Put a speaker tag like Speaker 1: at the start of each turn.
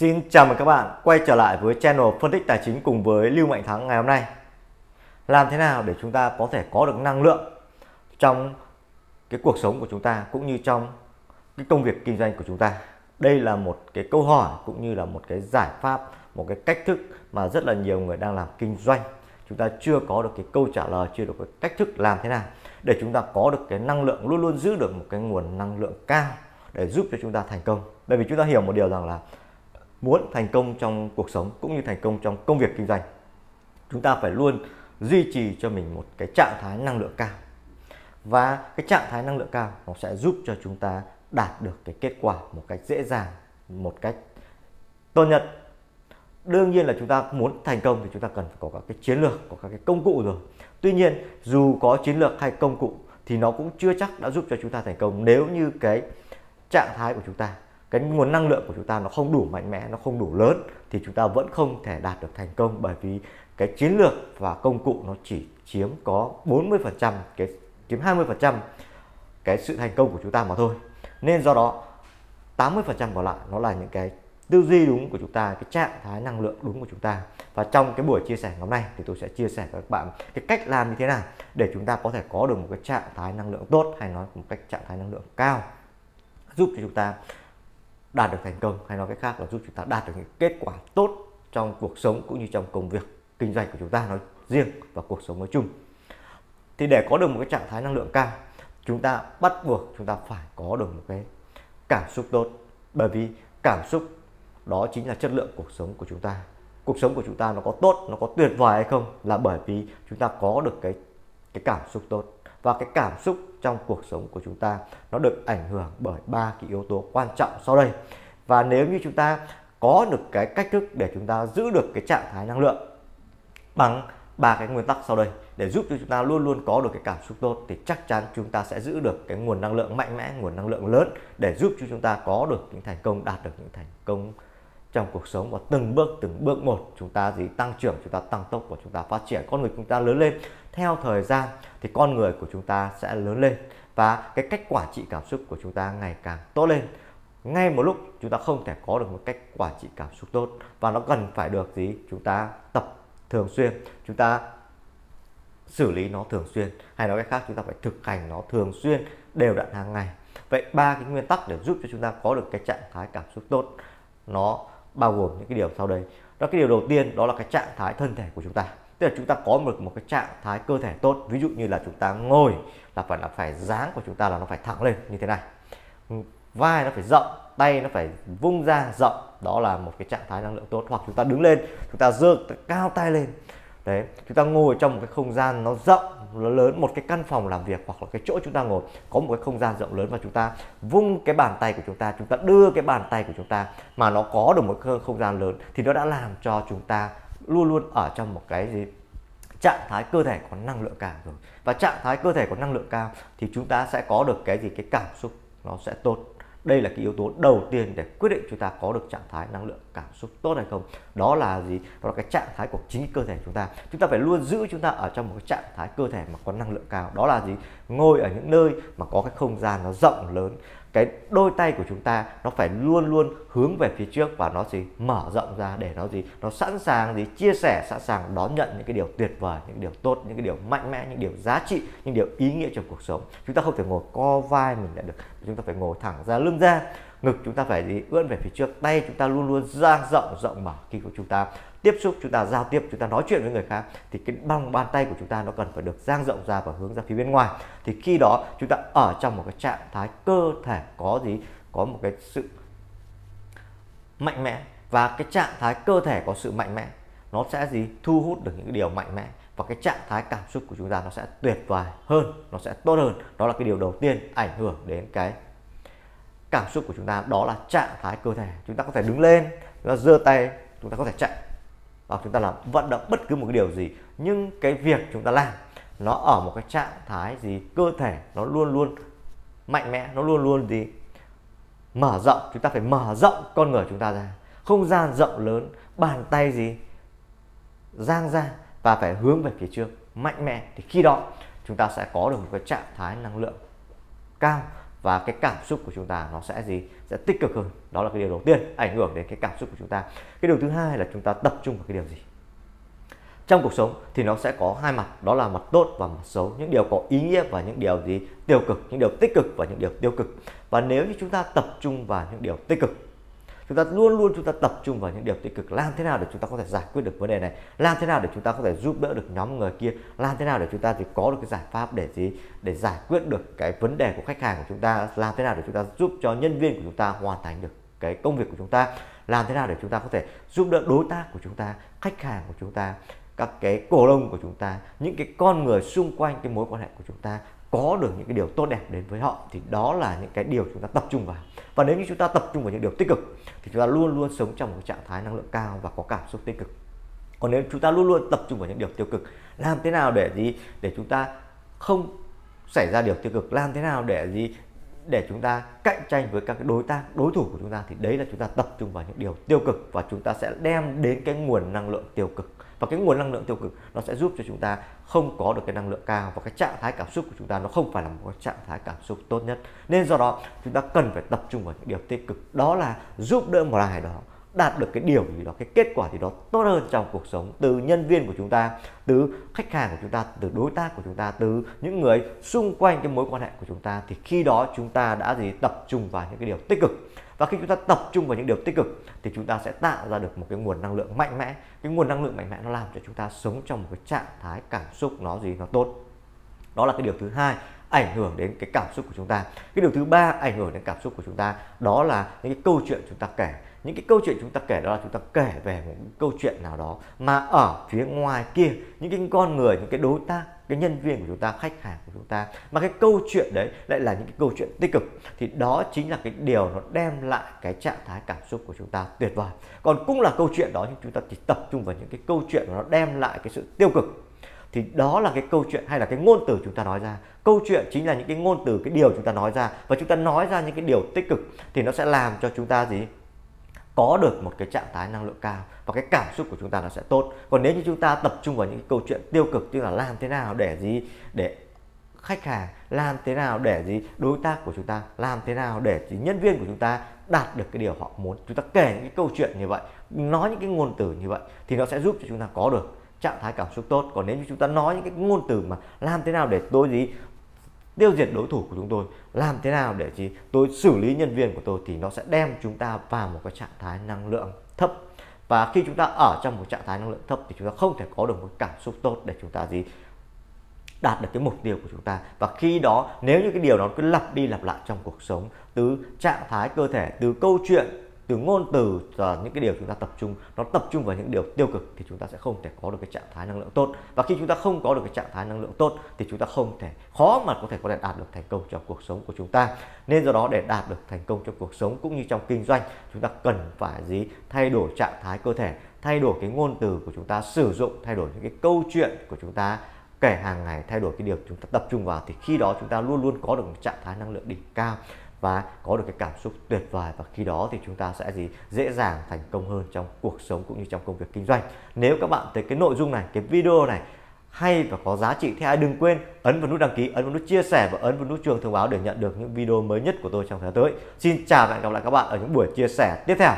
Speaker 1: Xin chào mừng các bạn quay trở lại với channel phân tích tài chính cùng với Lưu Mạnh Thắng ngày hôm nay. Làm thế nào để chúng ta có thể có được năng lượng trong cái cuộc sống của chúng ta cũng như trong cái công việc kinh doanh của chúng ta. Đây là một cái câu hỏi cũng như là một cái giải pháp, một cái cách thức mà rất là nhiều người đang làm kinh doanh. Chúng ta chưa có được cái câu trả lời, chưa được cái cách thức làm thế nào để chúng ta có được cái năng lượng luôn luôn giữ được một cái nguồn năng lượng cao để giúp cho chúng ta thành công. Bởi vì chúng ta hiểu một điều rằng là muốn thành công trong cuộc sống cũng như thành công trong công việc kinh doanh. Chúng ta phải luôn duy trì cho mình một cái trạng thái năng lượng cao. Và cái trạng thái năng lượng cao nó sẽ giúp cho chúng ta đạt được cái kết quả một cách dễ dàng, một cách tốt nhất. Đương nhiên là chúng ta muốn thành công thì chúng ta cần phải có các cái chiến lược, có các cái công cụ rồi. Tuy nhiên, dù có chiến lược hay công cụ thì nó cũng chưa chắc đã giúp cho chúng ta thành công. Nếu như cái trạng thái của chúng ta cái nguồn năng lượng của chúng ta nó không đủ mạnh mẽ, nó không đủ lớn thì chúng ta vẫn không thể đạt được thành công bởi vì cái chiến lược và công cụ nó chỉ chiếm có 40% cái chiếm 20% cái sự thành công của chúng ta mà thôi. Nên do đó 80% còn lại nó là những cái tư duy đúng của chúng ta, cái trạng thái năng lượng đúng của chúng ta. Và trong cái buổi chia sẻ ngày hôm nay thì tôi sẽ chia sẻ với các bạn cái cách làm như thế nào để chúng ta có thể có được một cái trạng thái năng lượng tốt, hay nói một cách trạng thái năng lượng cao, giúp cho chúng ta đạt được thành công hay nói cách khác là giúp chúng ta đạt được những kết quả tốt trong cuộc sống cũng như trong công việc kinh doanh của chúng ta nói riêng và cuộc sống nói chung. Thì để có được một cái trạng thái năng lượng cao, chúng ta bắt buộc chúng ta phải có được một cái cảm xúc tốt. Bởi vì cảm xúc đó chính là chất lượng cuộc sống của chúng ta. Cuộc sống của chúng ta nó có tốt, nó có tuyệt vời hay không là bởi vì chúng ta có được cái cái cảm xúc tốt và cái cảm xúc trong cuộc sống của chúng ta, nó được ảnh hưởng bởi ba cái yếu tố quan trọng sau đây. Và nếu như chúng ta có được cái cách thức để chúng ta giữ được cái trạng thái năng lượng bằng ba cái nguyên tắc sau đây, để giúp cho chúng ta luôn luôn có được cái cảm xúc tốt, thì chắc chắn chúng ta sẽ giữ được cái nguồn năng lượng mạnh mẽ, nguồn năng lượng lớn để giúp cho chúng ta có được những thành công, đạt được những thành công trong cuộc sống và từng bước từng bước một chúng ta gì tăng trưởng chúng ta tăng tốc và chúng ta phát triển con người chúng ta lớn lên theo thời gian thì con người của chúng ta sẽ lớn lên và cái cách quản trị cảm xúc của chúng ta ngày càng tốt lên ngay một lúc chúng ta không thể có được một cách quản trị cảm xúc tốt và nó cần phải được gì chúng ta tập thường xuyên chúng ta xử lý nó thường xuyên hay nói cách khác chúng ta phải thực hành nó thường xuyên đều đặn hàng ngày vậy ba cái nguyên tắc để giúp cho chúng ta có được cái trạng thái cảm xúc tốt nó bao gồm những cái điều sau đây. Đó, cái điều đầu tiên đó là cái trạng thái thân thể của chúng ta. Tức là chúng ta có một một cái trạng thái cơ thể tốt. Ví dụ như là chúng ta ngồi là phải là phải dáng của chúng ta là nó phải thẳng lên như thế này. Vai nó phải rộng, tay nó phải vung ra rộng. Đó là một cái trạng thái năng lượng tốt. Hoặc chúng ta đứng lên, chúng ta giơ cao tay lên đấy, chúng ta ngồi trong một cái không gian nó rộng, nó lớn, một cái căn phòng làm việc hoặc là cái chỗ chúng ta ngồi, có một cái không gian rộng lớn và chúng ta vung cái bàn tay của chúng ta chúng ta đưa cái bàn tay của chúng ta mà nó có được một không gian lớn thì nó đã làm cho chúng ta luôn luôn ở trong một cái gì? Trạng thái cơ thể có năng lượng cao rồi. Và trạng thái cơ thể có năng lượng cao thì chúng ta sẽ có được cái gì? Cái cảm xúc nó sẽ tốt đây là cái yếu tố đầu tiên để quyết định chúng ta có được trạng thái năng lượng cảm xúc tốt hay không. Đó là gì? Đó là cái trạng thái của chính cơ thể chúng ta. Chúng ta phải luôn giữ chúng ta ở trong một cái trạng thái cơ thể mà có năng lượng cao. Đó là gì? Ngồi ở những nơi mà có cái không gian nó rộng lớn cái đôi tay của chúng ta nó phải luôn luôn hướng về phía trước và nó gì mở rộng ra để nó gì, nó sẵn sàng gì chia sẻ, sẵn sàng đón nhận những cái điều tuyệt vời, những cái điều tốt, những cái điều mạnh mẽ, những điều giá trị, những điều ý nghĩa trong cuộc sống. Chúng ta không thể ngồi co vai mình lại được. Chúng ta phải ngồi thẳng ra lưng ra ngực chúng ta phải gì? Ưỡn về phía trước, tay chúng ta luôn luôn dang rộng rộng mở khi của chúng ta. Tiếp xúc, chúng ta giao tiếp, chúng ta nói chuyện với người khác, thì cái bằng bàn tay của chúng ta nó cần phải được dang rộng ra và hướng ra phía bên ngoài. Thì khi đó, chúng ta ở trong một cái trạng thái cơ thể có gì? Có một cái sự mạnh mẽ. Và cái trạng thái cơ thể có sự mạnh mẽ, nó sẽ gì? Thu hút được những cái điều mạnh mẽ. Và cái trạng thái cảm xúc của chúng ta nó sẽ tuyệt vời hơn, nó sẽ tốt hơn. Đó là cái điều đầu tiên ảnh hưởng đến cái cảm xúc của chúng ta đó là trạng thái cơ thể. Chúng ta có thể đứng lên, chúng ta giơ tay, chúng ta có thể chạy. Hoặc chúng ta làm vận động bất cứ một cái điều gì. Nhưng cái việc chúng ta làm, nó ở một cái trạng thái gì cơ thể, nó luôn luôn mạnh mẽ, nó luôn luôn gì? Mở rộng, chúng ta phải mở rộng con người chúng ta ra. Không gian rộng lớn, bàn tay gì? Giang ra và phải hướng về phía trước, mạnh mẽ. Thì khi đó, chúng ta sẽ có được một cái trạng thái năng lượng cao và cái cảm xúc của chúng ta nó sẽ gì? Sẽ tích cực hơn. Đó là cái điều đầu tiên ảnh hưởng đến cái cảm xúc của chúng ta. Cái điều thứ hai là chúng ta tập trung vào cái điều gì? Trong cuộc sống thì nó sẽ có hai mặt. Đó là mặt tốt và mặt xấu. Những điều có ý nghĩa và những điều gì tiêu cực, những điều tích cực và những điều tiêu cực. Và nếu như chúng ta tập trung vào những điều tích cực chúng ta luôn luôn chúng ta tập trung vào những điều tích cực. Làm thế nào để chúng ta có thể giải quyết được vấn đề này? Làm thế nào để chúng ta có thể giúp đỡ được nhóm người kia? Làm thế nào để chúng ta thì có được cái giải pháp để gì? Để giải quyết được cái vấn đề của khách hàng của chúng ta? Làm thế nào để chúng ta giúp cho nhân viên của chúng ta hoàn thành được cái công việc của chúng ta? Làm thế nào để chúng ta có thể giúp đỡ đối tác của chúng ta, khách hàng của chúng ta, các cái cổ đông của chúng ta, những cái con người xung quanh cái mối quan hệ của chúng ta có được những cái điều tốt đẹp đến với họ thì đó là những cái điều chúng ta tập trung vào. Và nếu như chúng ta tập trung vào những điều tích cực thì chúng ta luôn luôn sống trong một trạng thái năng lượng cao và có cảm xúc tích cực. Còn nếu chúng ta luôn luôn tập trung vào những điều tiêu cực, làm thế nào để gì? Để chúng ta không xảy ra điều tiêu cực, làm thế nào để gì? Để chúng ta cạnh tranh với các đối tác, đối thủ của chúng ta thì đấy là chúng ta tập trung vào những điều tiêu cực và chúng ta sẽ đem đến cái nguồn năng lượng tiêu cực và cái nguồn năng lượng tiêu cực nó sẽ giúp cho chúng ta không có được cái năng lượng cao và cái trạng thái cảm xúc của chúng ta nó không phải là một cái trạng thái cảm xúc tốt nhất. Nên do đó, chúng ta cần phải tập trung vào những điều tích cực. Đó là giúp đỡ một ai đó đạt được cái điều gì đó, cái kết quả gì đó tốt hơn trong cuộc sống từ nhân viên của chúng ta, từ khách hàng của chúng ta, từ đối tác của chúng ta, từ những người xung quanh cái mối quan hệ của chúng ta. Thì khi đó chúng ta đã gì tập trung vào những cái điều tích cực và khi chúng ta tập trung vào những điều tích cực, thì chúng ta sẽ tạo ra được một cái nguồn năng lượng mạnh mẽ. Cái nguồn năng lượng mạnh mẽ nó làm cho chúng ta sống trong một cái trạng thái cảm xúc nó gì, nó tốt. Đó là cái điều thứ hai, ảnh hưởng đến cái cảm xúc của chúng ta. Cái điều thứ ba, ảnh hưởng đến cảm xúc của chúng ta, đó là những cái câu chuyện chúng ta kể. Những cái câu chuyện chúng ta kể đó là chúng ta kể về một câu chuyện nào đó mà ở phía ngoài kia, những cái con người, những cái đối tác cái nhân viên của chúng ta, khách hàng của chúng ta. Mà cái câu chuyện đấy lại là những cái câu chuyện tích cực. Thì đó chính là cái điều nó đem lại cái trạng thái cảm xúc của chúng ta tuyệt vời. Còn cũng là câu chuyện đó, nhưng chúng ta chỉ tập trung vào những cái câu chuyện mà nó đem lại cái sự tiêu cực. Thì đó là cái câu chuyện hay là cái ngôn từ chúng ta nói ra. Câu chuyện chính là những cái ngôn từ, cái điều chúng ta nói ra. Và chúng ta nói ra những cái điều tích cực thì nó sẽ làm cho chúng ta gì? Có được một cái trạng thái năng lượng cao và cái cảm xúc của chúng ta nó sẽ tốt. Còn nếu như chúng ta tập trung vào những câu chuyện tiêu cực, tức là làm thế nào để gì, để khách hàng làm thế nào để gì, đối tác của chúng ta làm thế nào để gì, nhân viên của chúng ta đạt được cái điều họ muốn, chúng ta kể những cái câu chuyện như vậy, nói những cái ngôn từ như vậy thì nó sẽ giúp cho chúng ta có được trạng thái cảm xúc tốt. Còn nếu như chúng ta nói những cái ngôn từ mà làm thế nào để tôi gì tiêu diệt đối thủ của chúng tôi, làm thế nào để chỉ tôi xử lý nhân viên của tôi thì nó sẽ đem chúng ta vào một cái trạng thái năng lượng thấp. Và khi chúng ta ở trong một trạng thái năng lượng thấp thì chúng ta không thể có được một cảm xúc tốt để chúng ta gì đạt được cái mục tiêu của chúng ta. Và khi đó, nếu như cái điều đó cứ lặp đi lặp lại trong cuộc sống, từ trạng thái cơ thể, từ câu chuyện từ ngôn từ và những cái điều chúng ta tập trung, nó tập trung vào những điều tiêu cực thì chúng ta sẽ không thể có được cái trạng thái năng lượng tốt. Và khi chúng ta không có được cái trạng thái năng lượng tốt thì chúng ta không thể, khó mà có thể có thể đạt được thành công trong cuộc sống của chúng ta. Nên do đó để đạt được thành công trong cuộc sống cũng như trong kinh doanh, chúng ta cần phải gì? Thay đổi trạng thái cơ thể, thay đổi cái ngôn từ của chúng ta, sử dụng, thay đổi những cái câu chuyện của chúng ta, kể hàng ngày, thay đổi cái điều chúng ta tập trung vào thì khi đó chúng ta luôn luôn có được một trạng thái năng lượng đỉnh cao và có được cái cảm xúc tuyệt vời. Và khi đó thì chúng ta sẽ gì? Dễ dàng thành công hơn trong cuộc sống cũng như trong công việc kinh doanh. Nếu các bạn thấy cái nội dung này, cái video này hay và có giá trị thì hãy đừng quên ấn vào nút đăng ký, ấn vào nút chia sẻ và ấn vào nút chuông thông báo để nhận được những video mới nhất của tôi trong thời gian tới. Xin chào và hẹn gặp lại các bạn ở những buổi chia sẻ tiếp theo.